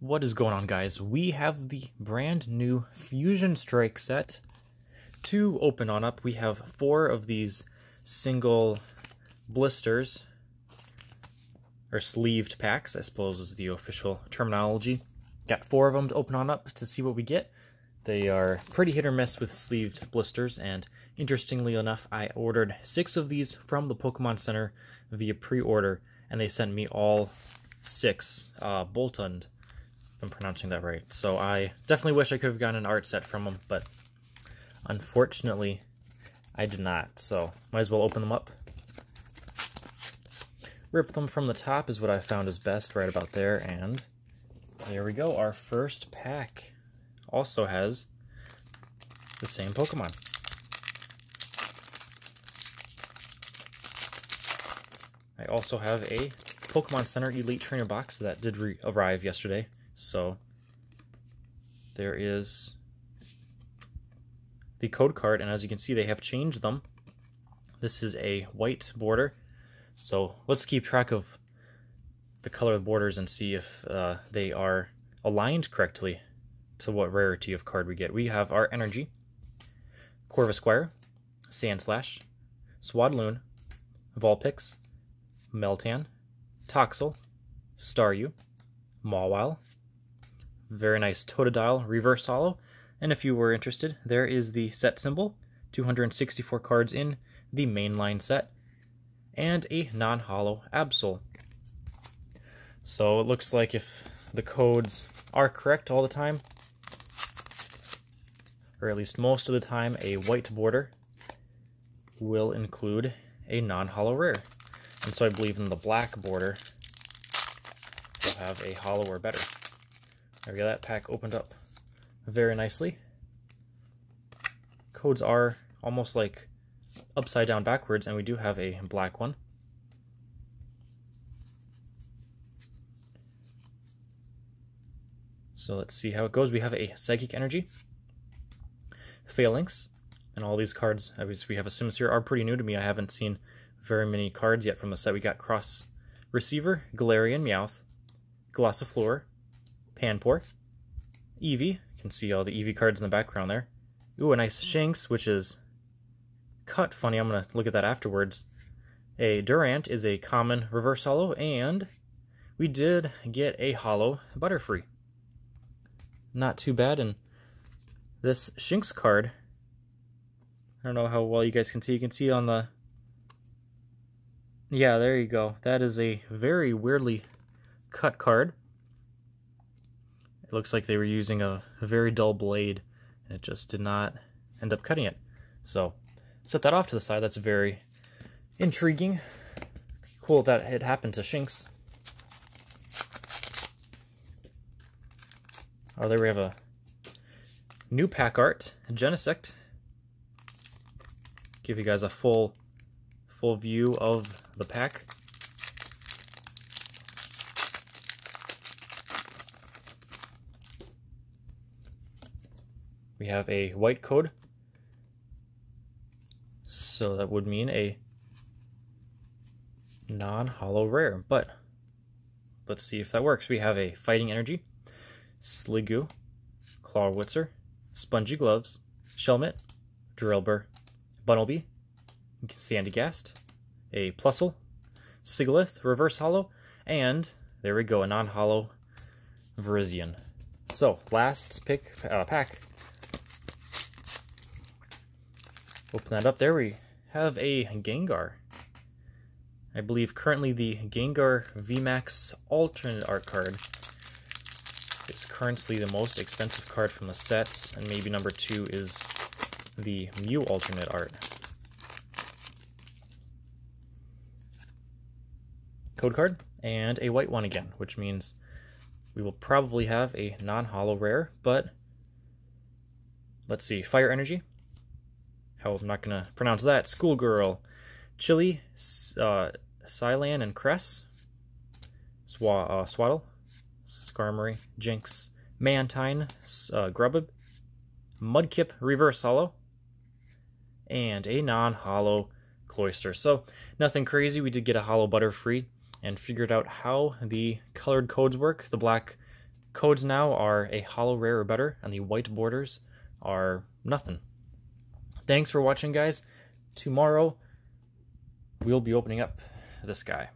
What is going on, guys? We have the brand new Fusion Strike set to open on up. We have four of these single blisters, or sleeved packs, I suppose is the official terminology. Got four of them to open on up to see what we get. They are pretty hit or miss with sleeved blisters, and interestingly enough, I ordered six of these from the Pokemon Center via pre-order, and they sent me all six uh, Boltund if I'm pronouncing that right. So I definitely wish I could have gotten an art set from them, but unfortunately I did not. So might as well open them up. Rip them from the top is what I found is best right about there. And there we go. Our first pack also has the same Pokemon. I also have a Pokemon Center Elite Trainer box that did arrive yesterday. So there is the code card, and as you can see, they have changed them. This is a white border, so let's keep track of the color of the borders and see if uh, they are aligned correctly to what rarity of card we get. We have our Energy, Corvus Corvisquire, Sandslash, Swadloon, Vulpix, Meltan, Toxel, Staryu, Mawile, very nice Totodile reverse Hollow. And if you were interested, there is the set symbol, 264 cards in the mainline set, and a non-hollow Absol. So it looks like if the codes are correct all the time, or at least most of the time, a white border will include a non-hollow rare. And so I believe in the black border will have a hollow or better. There we go, that pack opened up very nicely. Codes are almost like upside down backwards, and we do have a black one. So let's see how it goes. We have a Psychic Energy, Falinks, and all these cards, obviously we have a Simisear, are pretty new to me. I haven't seen very many cards yet from the set. We got Cross Receiver, Galarian Meowth, Gossifleur, Panpour, Eevee. You can see all the Eevee cards in the background there. Ooh, a nice Shinx, which is cut funny. I'm going to look at that afterwards. A Durant is a common reverse holo, and we did get a holo Butterfree. Not too bad, and this Shinx card, I don't know how well you guys can see. You can see on the... Yeah, there you go. That is a very weirdly cut card. It looks like they were using a, a very dull blade and it just did not end up cutting it. So set that off to the side. That's very intriguing. Cool that it happened to Shinx. Oh, there we have a new pack art, Genesect. Give you guys a full full view of the pack. We have a white code. So that would mean a non-hollow rare, but let's see if that works. We have a Fighting Energy, Sliggoo, Clawitzer, Spongy Gloves, Shelmet, Drillbur, Bunnelby, Sandygast, a Plusle, Sigilyph, Reverse Hollow, and there we go, a non-hollow Virizion. So, last pick uh, pack Open that up. There we have a Gengar. I believe currently the Gengar VMAX alternate art card is currently the most expensive card from the set, and maybe number two is the Mew alternate art. Code card, and a white one again, which means we will probably have a non-holo rare, but let's see, Fire Energy, I'm not going to pronounce that. Schoolgirl, Chili, uh, Cilan and Cress, Swa uh, Sewaddle, Skarmory, Jynx, Mantine, uh, Grubbin, Mudkip Reverse Hollow, and a non-hollow Cloyster. So nothing crazy. We did get a holo Butterfree and figured out how the colored codes work. The black codes now are a hollow rare or better, and the white borders are nothing. Thanks for watching, guys. Tomorrow, we'll be opening up this guy.